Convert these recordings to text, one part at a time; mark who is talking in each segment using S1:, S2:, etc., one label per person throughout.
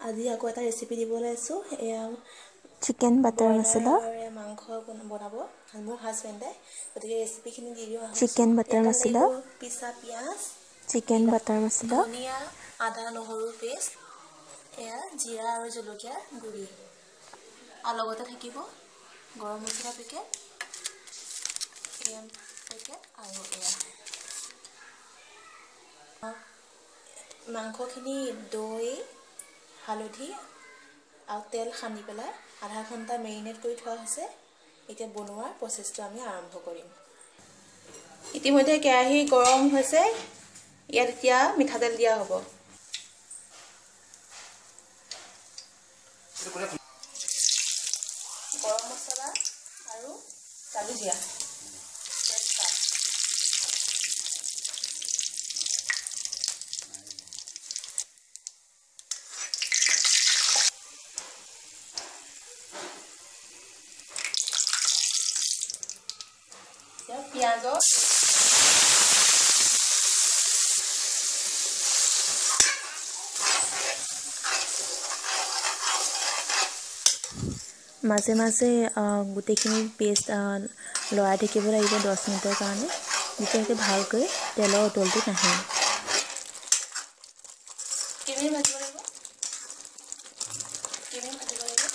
S1: আজি আকৌ এটা ৰেচিপি দিব ওলাইছোঁ এয়া
S2: চিকেন বাটাৰ
S1: ব্ৰইলাৰৰে মাংস বন- বনাব। মোৰ হাজবেণ্ডে গতিকে ৰেচিপিখিনি দি দিওঁ।
S2: Chicken butter.
S1: লাগিব পিছা পিঁয়াজ
S2: চিকেন বাটাৰ মছলা
S1: ধনিয়া আদা নহৰু পেষ্ট এয়া জিৰা আৰু জলকীয়াৰ গুড়ি। আৰু লগতে থাকিব গৰম মছলা পেকেট পেকেট আৰু এয়া। মাংসখিনি দৈ হালধি আৰু তেল সানি পেলাই আধা ঘণ্টা মেৰিনেট কৰি থোৱা হৈছে। এতিয়া বনোৱাৰ প্ৰচেছটো আমি আৰম্ভ কৰিম। ইতিমধ্যে কেৰাহী গৰম হৈছে। ইয়াত এতিয়া মিঠাতেল দিয়া হ'ব। গৰম মছলা আৰু জালুকীয়া তেজপাত এতিয়া পিঁয়াজৰ
S2: মাজে মাজে আহ, গোটেইখিনি পেষ্ট আহ, লৰাই থাকিব লাগিব দহ মিনিটৰ কাৰণে যেতিয়ালৈকে ভালকৈ তেলৰ উতলটো নাহে
S1: কিমান ভাজিব লাগিব কিমান ভাজিব লাগিব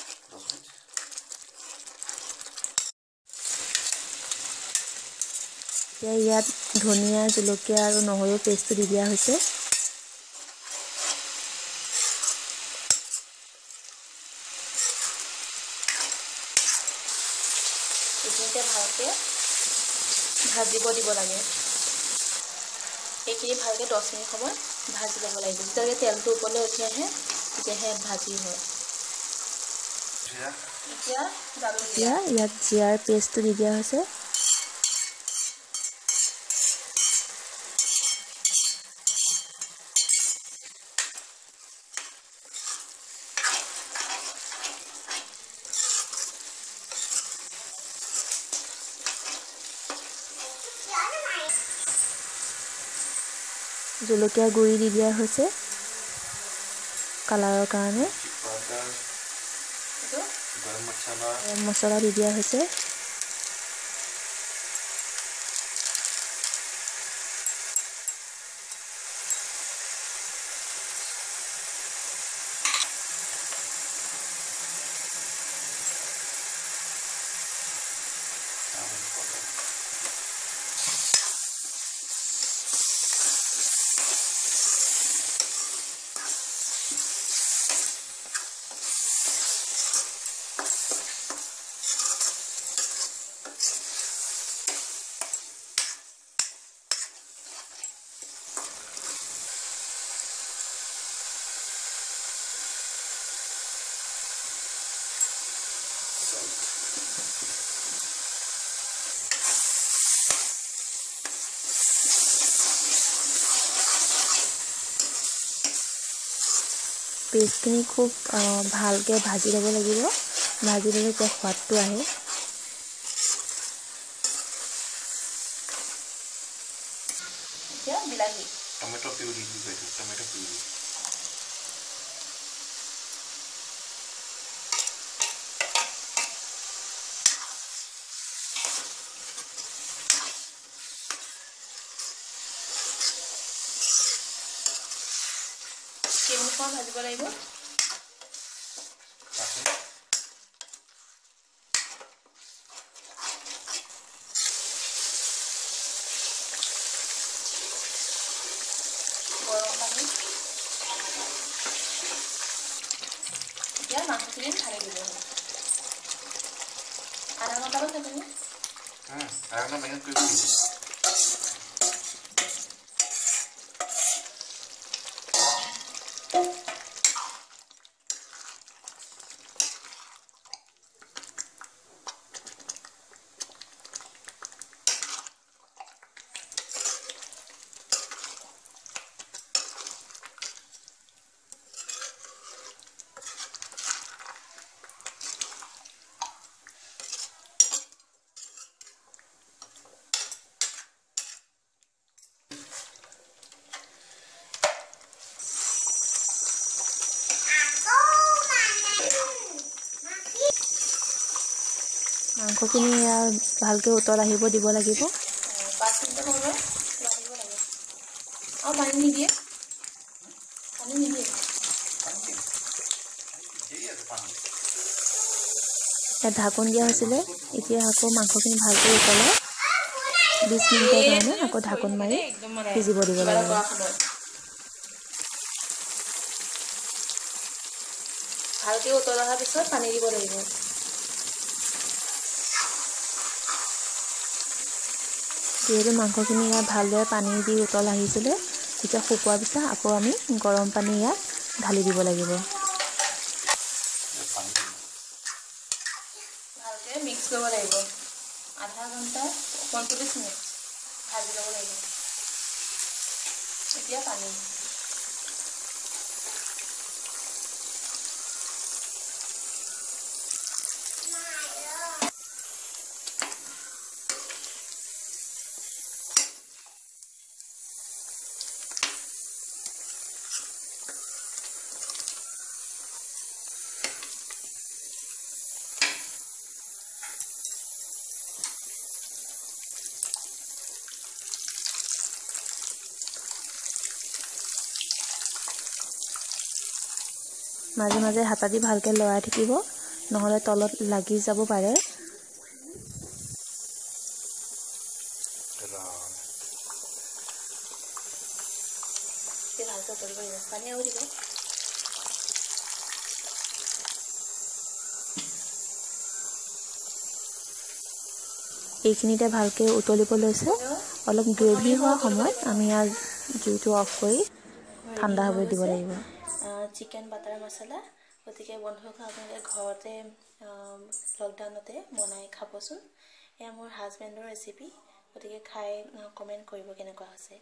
S2: এতিয়া ইয়াত ধনিয়া জলকীয়া আৰু নহৰু পেষ্টটো দি দিয়া হৈছে।
S1: এইখিনিতে ভালকৈ ভাজিব দিব লাগে। এইখিনি ভালকৈ দহ মিনিট সময় ভাজি ল'ব লাগিব। যেতিয়ালৈকে তেলটো ওপৰলৈ উঠি আহে তেতিয়াহে ভাজি হয়। এতিয়া
S2: ইয়াত জিৰাৰ পেষ্টটো দি দিয়া হৈছে। জলকীয়া গুড়ি দি দিয়া হৈছে। কালাৰৰ কাৰণে।
S3: গৰম মছলা
S2: দি দিয়া হৈছে। পেষ্টখিনি খুব আহ, ভালকৈ ভাজি ল'ব লাগিব। ভাজি ল'লে তেতিয়া সোৱাদটো আহে।
S1: এতিয়া বিলাহী।
S3: Tomato' puree tomato' puree.
S1: কেইমিনিট সময় ভাজিব লাগিব
S3: পাছত
S1: গৰম পানী এতিয়া মাংসখিনি ঢালি দিব লাগিব আধা ঘণ্টামান থাকিব
S3: আধা ঘণ্টা মেৰিনেট কৰিব লাগিব
S2: মাংসখিনি ভালকৈ উতল আহিব দিব লাগিব।
S1: পাঁচ মিনিটৰ সময় ৰান্ধিব লাগে আৰু পানী নিদিয়ে। পানী নিদিয়ে।
S2: ইয়াত ঢাকোন দিয়া হৈছিলে। এতিয়া আকৌ মাংসখিনি ভালকৈ উতলাই বিছ মিনিটৰ কাৰণে আকৌ ঢাকোন মাৰি সিজিব দিব লাগিব
S1: ভালকৈ উতল অহাৰ পিছত পানী দিব লাগিব।
S2: যিহেতু মাংসখিনি ইয়াত ভালদৰে পানী দি উতল আহিছিলে তেতিয়া শুকোৱাৰ পিছত আকৌ আমি গৰম পানী ইয়াত ঢালি দিব লাগিব।
S1: ভালকৈ মিক্স কৰিব লাগিব। আধা ঘণ্টা পঞ্চল্লিছ মিনিট ভাজি ল'ব লাগিব। এতিয়া পানী।
S2: মাজে মাজে হাতা দি ভালকৈ লৰাই থাকিব নহ'লে তলত লাগি যাব পাৰে। এইখিনিতে ভালকৈ উতলিব লৈছে। অলপ গ্ৰেভি হোৱা সময়ত আমি ইয়াত জুইটো অফ কৰি ঠাণ্ডা হ'বলৈ দিব লাগিব।
S1: চিকেন বাটাৰ মচলা গতিকে বন্ধুসকল আপোনালোকে ঘৰতে লকডাউনতে বনাই খাবচোন। এয়া মোৰ হাজবেণ্ডৰ ৰেচিপি গতিকে খাই কমেণ্ট কৰিব কেনেকুৱা হৈছে।